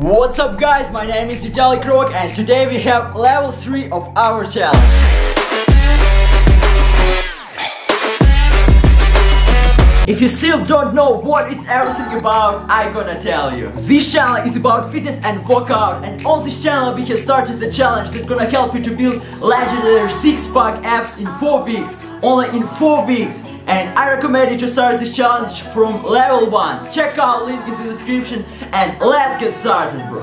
What's up guys, my name is Vitaly Krok and today we have level 3 of our challenge. If you still don't know what it's everything about, I gonna tell you. This channel is about fitness and workout and on this channel we have started a challenge that's gonna help you to build legendary 6-pack abs in 4 weeks. Only in 4 weeks. And I recommend you to start this challenge from level 1. Check out link in the description and let's get started bro.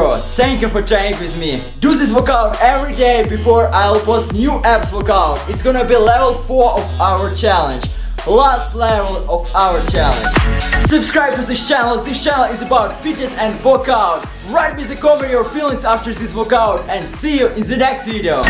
Bros, thank you for training with me. Do this workout every day before I'll post new abs workout. It's gonna be level 4 of our challenge. Last level of our challenge. Subscribe to this channel, this channel is about fitness and workout. Write me the comment your feelings after this workout and see you in the next video.